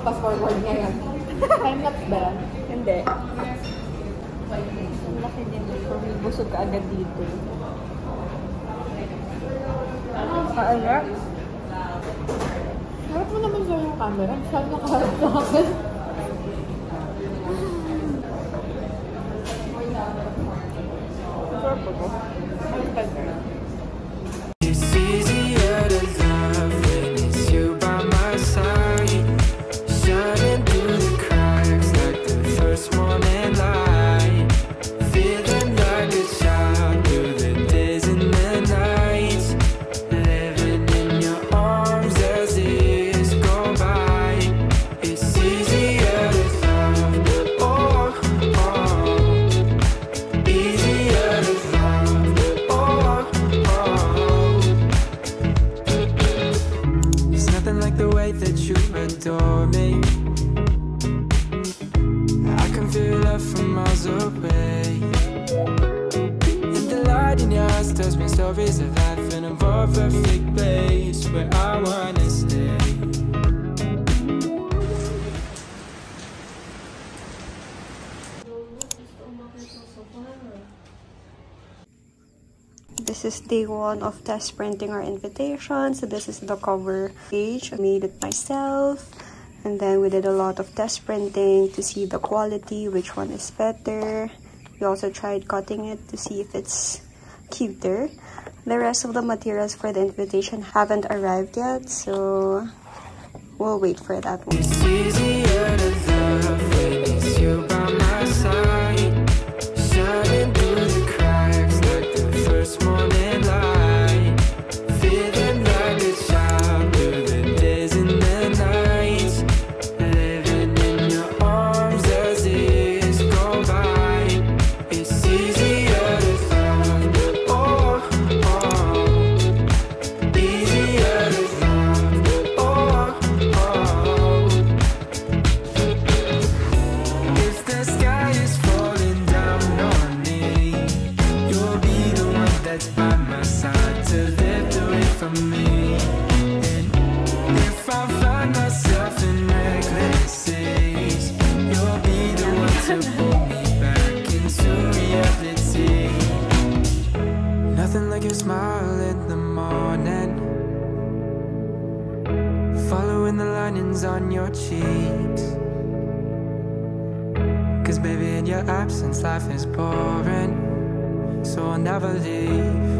Tapos pa-fast forward ngayon. Time lapse ba? Hindi. Ang laki din. For me, busog ka agad dito. Kaala? Harap mo naman sa yung camera. Saan nakaharap na akin? Sarap po. Eyes tells me stories of life in a more perfect place where I wanna stay. This is day one of test printing our invitation. So this is the cover page. I made it myself. And then we did a lot of test printing to see the quality, which one is better. We also tried cutting it to see if it's cuter. The rest of the materials for the invitation haven't arrived yet, so we'll wait for that one. Cause baby, in your absence, life is boring. So I'll never leave.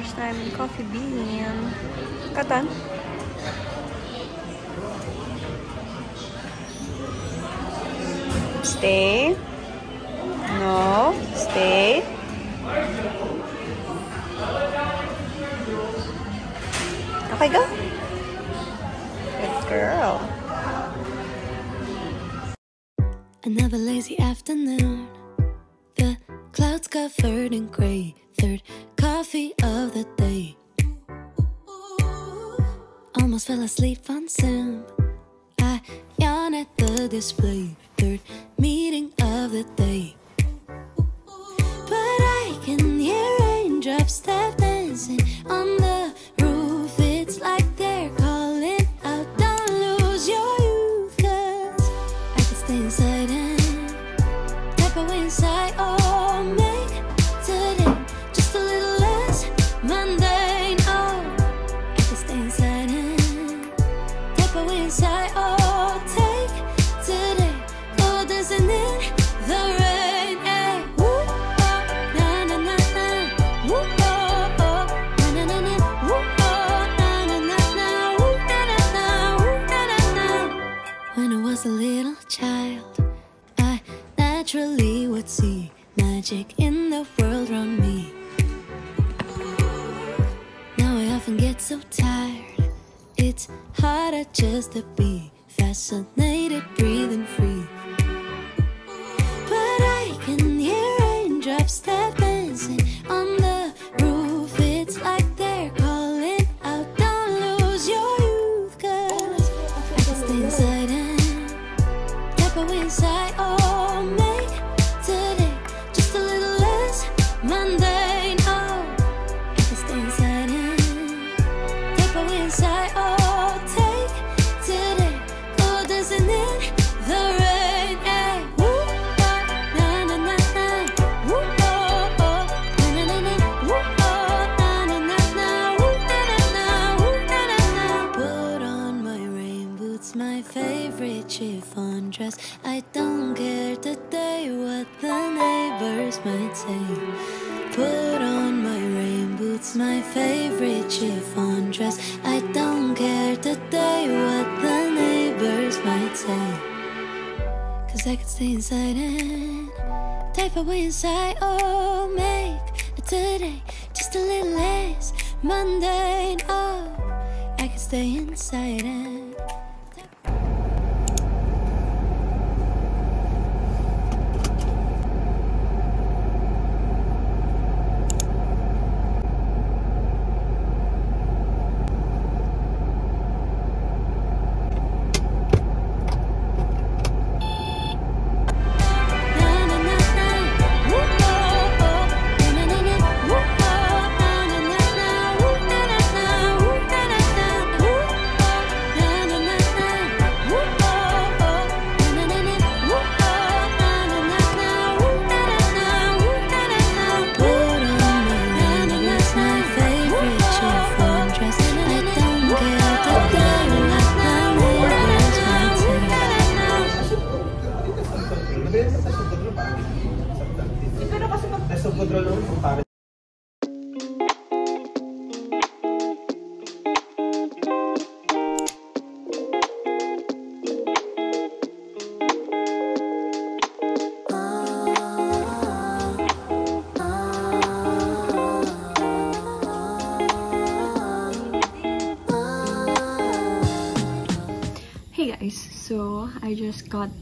First time in Coffee Bean. Katan? Stay. No. Stay. Okay, go. Good girl. Another lazy afternoon. The clouds covered in gray. Third coffee of the day. Almost fell asleep on Zoom. I yawn at the display. Third meeting of the day. But I can hear raindrops step dancing on Often get so tired, it's harder just to be fascinated, breathing free. Chiffon dress. I don't care today what the neighbors might say. Put on my rain boots, my favorite chiffon dress. I don't care today what the neighbors might say. Cause I could stay inside and type away inside. Oh, make today just a little less mundane. Oh, I could stay inside and.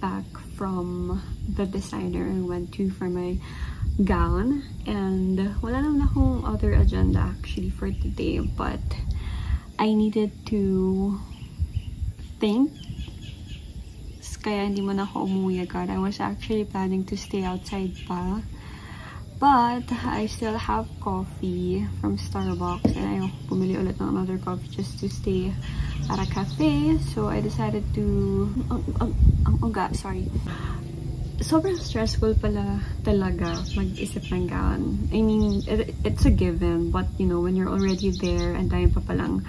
Back from the designer and went to for my gown. And wala naman akong other agenda actually for today but I needed to think. Kaya hindi mo na ako umuwi agad. I was actually planning to stay outside pa. But I still have coffee from Starbucks and I bumili ulit ng another coffee just to stay at a cafe. So I decided to... Ang, ang, ang uga, sorry. Sobrang stressful pala talaga mag-isip ng gown. I mean, it, it's a given. But, you know, when you're already there, and dami pa palang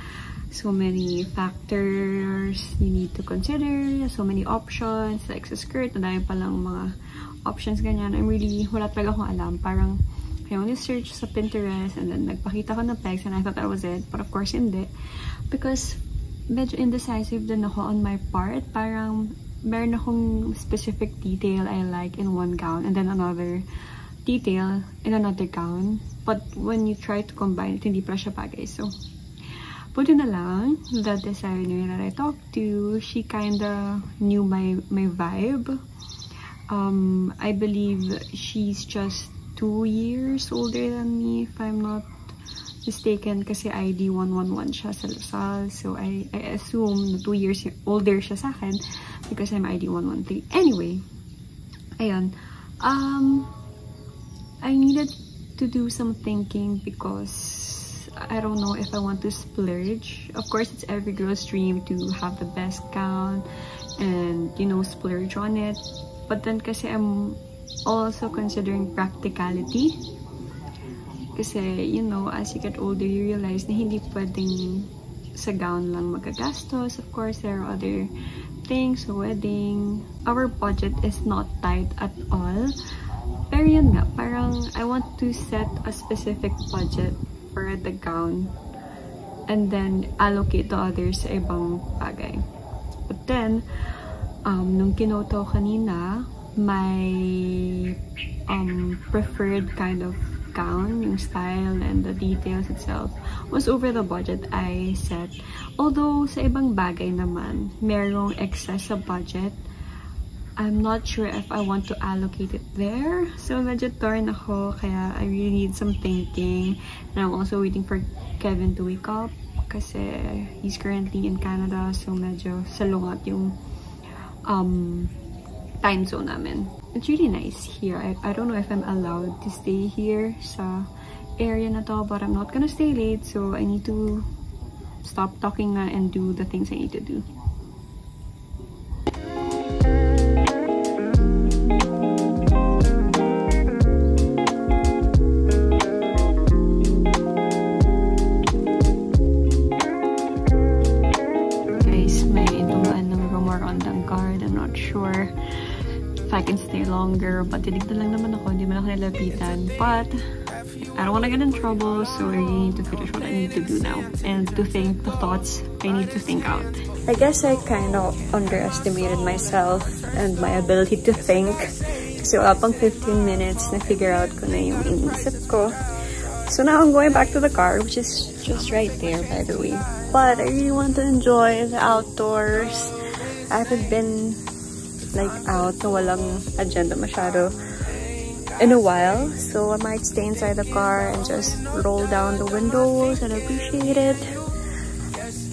so many factors you need to consider, so many options, like sa skirt, ang dami palang mga options ganyan. I'm really, wala talaga akong alam. Parang, I only searched sa Pinterest and then nagpakita ko ng pegs and I thought that was it. But of course, hindi. Because medyo indecisive din ako on my part. Parang meron akong specific detail I like in one gown and then another detail in another gown. But when you try to combine it, hindi pala siya bagay. So, buti na lang, the designer that I talked to, she kinda knew my, my vibe. Um, I believe she's just two years older than me, if I'm not mistaken, kasi ID 111 siya sa Lasal. So, I, I assume na two years older siya sa akin because I'm ID 113. Anyway, ayun. Um, I needed to do some thinking because I don't know if I want to splurge. Of course, it's every girl's dream to have the best gown and, you know, splurge on it. But then kasi I'm also considering practicality. Kasi, you know, as you get older, you realize na hindi pwedeng sa gown lang magagastos. Of course, there are other things, wedding. Our budget is not tight at all. Pero yun nga, parang I want to set a specific budget for the gown and then allocate the others sa ibang bagay. But then, um, nung kinoto kanina, my um, preferred kind of gown, yung style and the details itself was over the budget I set. Although sa ibang bagay naman, merong excess sa budget, I'm not sure if I want to allocate it there. So, medyo torn ako. Kaya, I really need some thinking. And I'm also waiting for Kevin to wake up. Kasi, he's currently in Canada. So, medyo salungat yung um, time zone namin. It's really nice here. I, I don't know if I'm allowed to stay here sa area na to. But I'm not gonna stay late. So, I need to stop talking and do the things I need to do. Longer. But tinignan lang naman ako, hindi man ako nilapitan. But, I don't want to get in trouble, so I need to finish what I need to do now. And to think the thoughts I need to think out. I guess I kind of underestimated myself and my ability to think. Kasi wala pang 15 minutes na figure out ko na yung iniisip ko. So now I'm going back to the car, which is just right there, by the way. But I really want to enjoy the outdoors. I haven't been like out na walang agenda masyado in a while. So I might stay inside the car and just roll down the windows and appreciate it.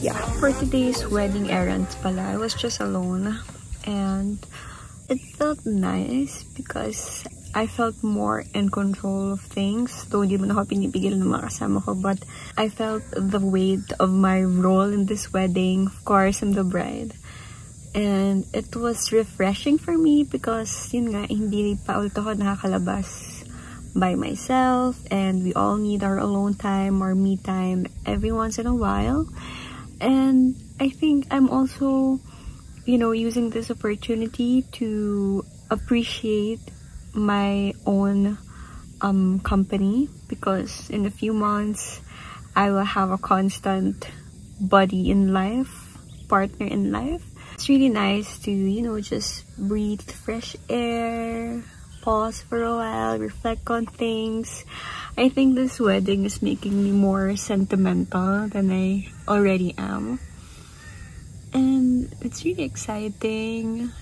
Yeah, for today's wedding errands pala, I was just alone. And it felt nice because I felt more in control of things. Though hindi ako pinipigil ng mga kasama ko. But I felt the weight of my role in this wedding. Of course, I'm the bride. And it was refreshing for me because, yun nga, hindi pa ulit ako nakakalabas by myself. And we all need our alone time or me time every once in a while. And I think I'm also, you know, using this opportunity to appreciate my own um, company because in a few months I will have a constant buddy in life, partner in life. It's really nice to, you know, just breathe fresh air, pause for a while, reflect on things. I think this wedding is making me more sentimental than I already am. And it's really exciting.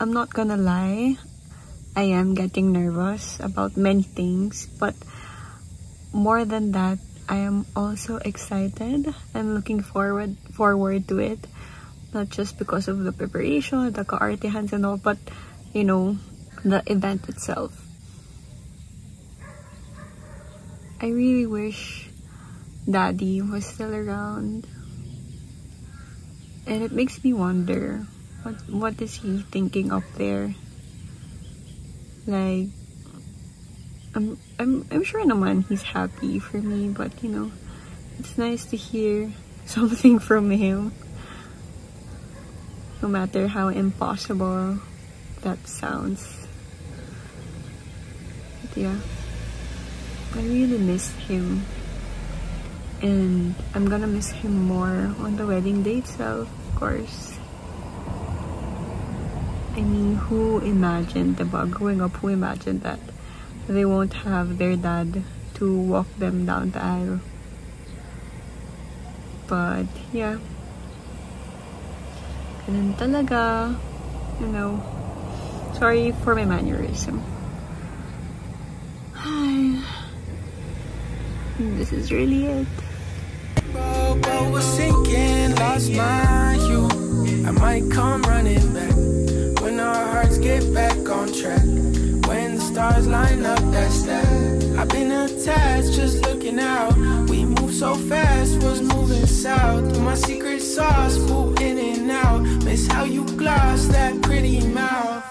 I'm not gonna lie. I am getting nervous about many things, but more than that, I am also excited and looking forward forward to it. Not just because of the preparation, the kaartehans and all, but you know, the event itself. I really wish Daddy was still around. And it makes me wonder, what what is he thinking up there? Like, I'm, I'm, I'm sure naman he's happy for me, but you know, it's nice to hear something from him. No matter how impossible that sounds. But yeah. I really miss him. And I'm gonna miss him more on the wedding day itself, of course. I mean, who imagined, diba? Growing up, who imagined that they won't have their dad to walk them down the aisle? But, yeah. Ganun talaga. You know. Sorry for my mannerism. Hi. This is really it. I might come running back when our hearts get back on track. When the stars line up, that's that. I've been attached, just looking out. We moved so fast, was moving south. Through my secret sauce, boo in and out. Miss how you gloss that pretty mouth.